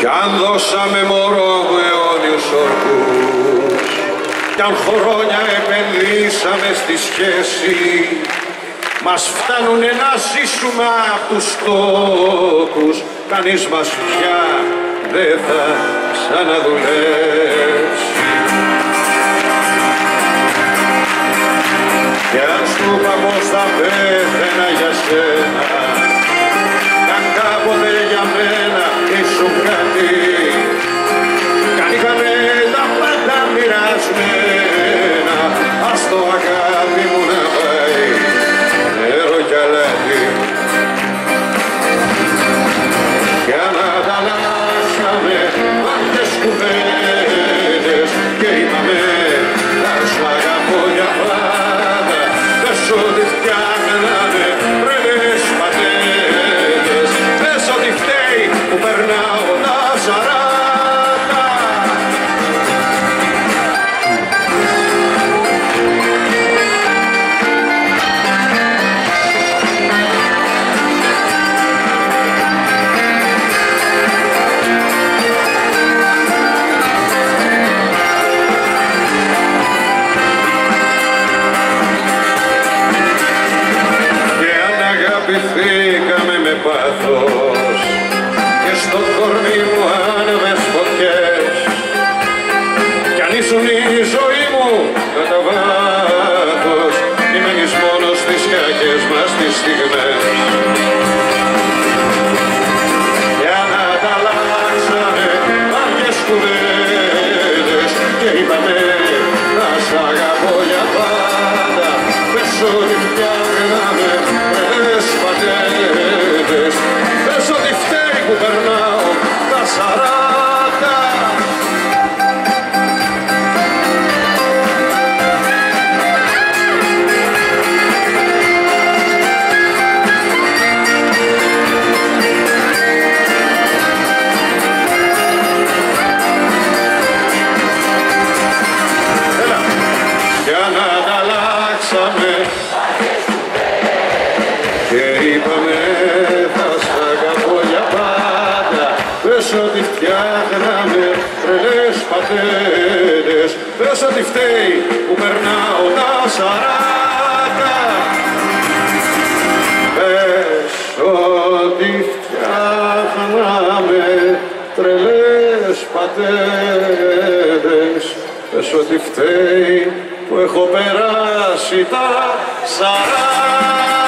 Κι αν δώσαμε μωρό μου αιώνιους ορκούς Κι αν χρόνια επενδύσαμε στη σχέση μας φτάνουνε να ζήσουμε απ' τους τόκους Κανείς μας πια δεν θα ξαναδουλέψει αγαπηθήκαμε με πάθος και στο κορμί μου άναβες φωτιές. Κι αν ήσουν η ζωή μου κατά βάθος μη μένεις μόνο στις κακές μας τις στιγμές. Για να ανταλλάξαμε βάριες κουβέντες και είπαμε να σ' αγαπώ για πάντα πες ότι φτιάχναμε τα σαράτα Έλα. Για να ανταλλάξαμε και Πες ότι φτιάχναμε τρελές πατέντες Πες ότι φταίει που περνάω τα σαράτα Πες ότι φτιάχναμε τρελές πατέντες Πες ότι φταίει που έχω περάσει τα σαράτα